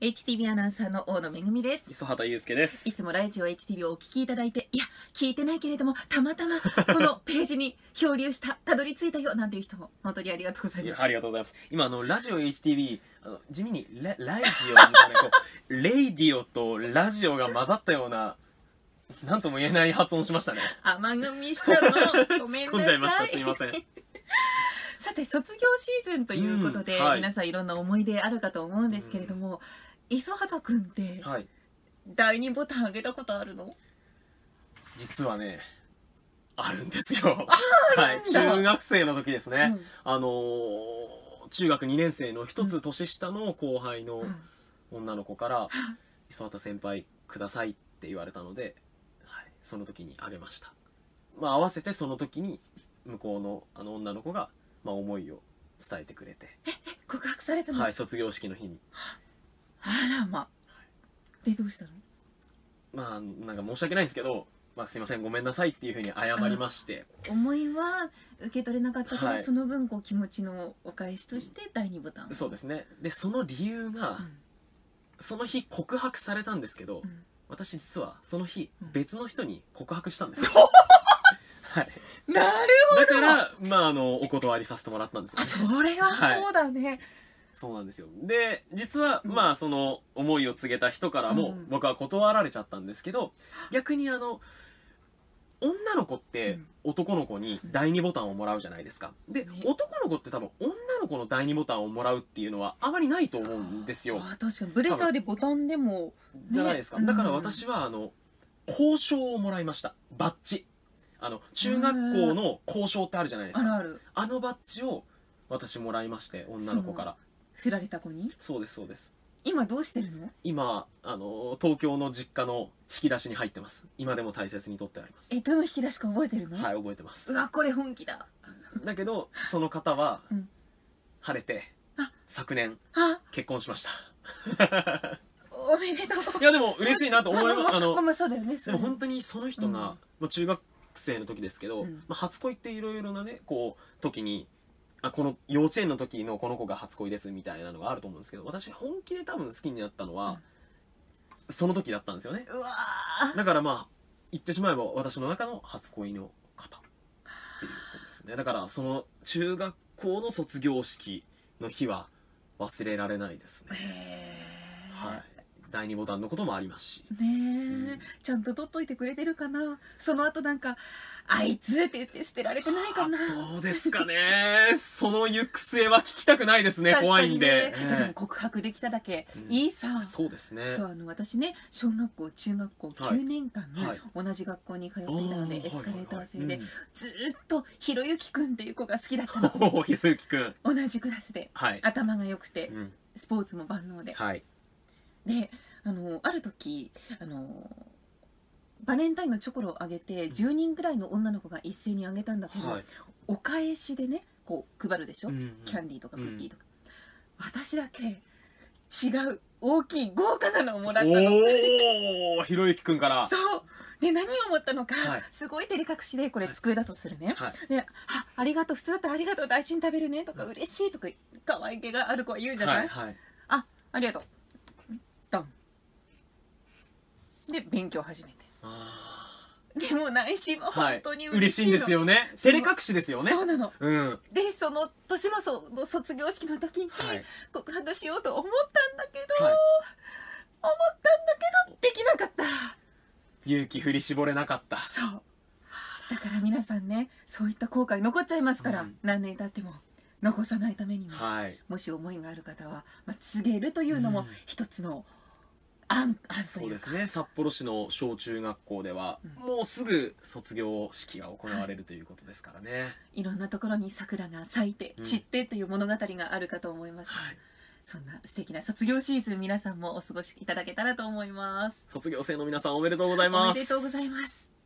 HTV アナウンサーの大野めぐみです。磯畑祐介です。いつもラジオ HTV をお聞きいただいていや聞いてないけれどもたまたまこのページに漂流したたどり着いたよなんていう人も本当にありがとうございます。ありがとうございます。今あのラジオ HTV あの地味にララジオみたいなこう レイディオとラジオが混ざったようななんとも言えない発音しましたね。甘噛みしたの。ごめんなじゃいました。さいすいません。さて卒業シーズンということで、うんはい。皆さんいろんな思い出あるかと思うんですけれども、磯畑くんってはい。第二ボタンあげたことあるの？実はねあるんですよ。あはい。中学生の時ですね、うん。あのー中学2年生の一つ年下の後輩のうん。女の子から「磯畑先輩ください」って言われたので、はい、その時にあげました。まあ合わせてその時に向こうのあの女の子が、まあ、思いを伝えてくれて、告白されたの、はい、卒業式の日にあらまでどうしたの？まあなんか申し訳ないんですけど、まあ、すいませんごめんなさいっていうふうに謝りまして。思いは受け取れなかったけど、はい。その分こう気持ちのお返しとして第二ボタン。そうですね。でその理由が、うん。その日告白されたんですけど、うん。私実はその日うん。別の人に告白したんですよ、はい、なるだからまああのお断りさせてもらったんですよあそれはそうだね、そうなんですよ。で実は、うん。まあその思いを告げた人からもうん。僕は断られちゃったんですけど逆にあの女の子ってうん。男の子に第2ボタンをもらうじゃないですか。で、ね。男の子って多分女の子の第2ボタンをもらうっていうのはあまりないと思うんですよ。あ確かに。ブレザーでボタンでもじゃないですか、ねだから私はあの交渉をもらいました。バッジ。あの中学校の交渉ってあるじゃないですか。あるある。あのバッジを私もらいまして女の子から振られた子に？そうですそうです。今どうしてるの？今あの東京の実家の引き出しに入ってます。今でも大切に取ってあります。えどの引き出しか覚えてるの、はい覚えてます。うわこれ本気だ。だけどその方は、うん。晴れてあ。昨年あ。結婚しました。おめでとう。いやでも嬉しいなと思います。あのまあまあそうだよねでも本当にその人が、うん。まあ、中学生の時ですけど、うん。まあ、初恋っていろいろなねこう時にあこの幼稚園の時のこの子が初恋ですみたいなのがあると思うんですけど私本気で多分好きになったのは、その時だったんですよね。うわー。だからまあ言ってしまえば私の中の初恋の方っていうことですね。だからその中学校の卒業式の日は忘れられないですね。はい第2ボタンのこともありますし。ねえ、ん。ちゃんと取っといてくれてるかな？その後なんか「あいつ」って言って捨てられてないかな？あどうですかね？その行く末は聞きたくないですね確かに怖いんで、ねでも告白できただけ、うん。いいさ。そうですね。そうあの私ね小学校中学校はい。9年間ね、はい。同じ学校に通っていたので、あーエスカレーター制で、はい。はいはいずーっとひろゆきくんっていう子が好きだったの。ひろゆきくん。同じクラスで。はい、頭が良くてうん、スポーツも万能で。はいであのある時あのバレンタインのチョコをあげて10人ぐらいの女の子が一斉にあげたんだけど、はい。お返しでねこう配るでしょ、うんキャンディーとかクッキーとか、私だけ違う大きい豪華なのをもらったの。おおひろゆきくんから。そう。で何を思ったのか、はい。すごい照れ隠しでこれ机だとするね、はい。であ「ありがとう普通だったらありがとう大事に食べるね」とか「嬉しい」とか可愛げがある子は言うじゃない、はいはい。あありがとうドンで勉強始めて。あでも内心は本当に嬉しいの、いんですよね。照れ隠しですよね。そうなの。うん。でその年のその卒業式の時にはい。告白しようと思ったんだけど、はい。思ったんだけどできなかった。勇気振り絞れなかった。そう。だから皆さんねそういった後悔残っちゃいますから、うん。何年経っても残さないためにも、はい。もし思いがある方は、まあ、告げるというのもうん。一つの案案とそいうですね。札幌市の小中学校では、うん。もうすぐ卒業式が行われるということですからね、い。ろんなところに桜が咲いてうん。散ってという物語があるかと思います、はい。そんな素敵な卒業シーズン皆さんもお過ごしいただけたらと思います。卒業生の皆さんおめでとうございおます。めでとうございます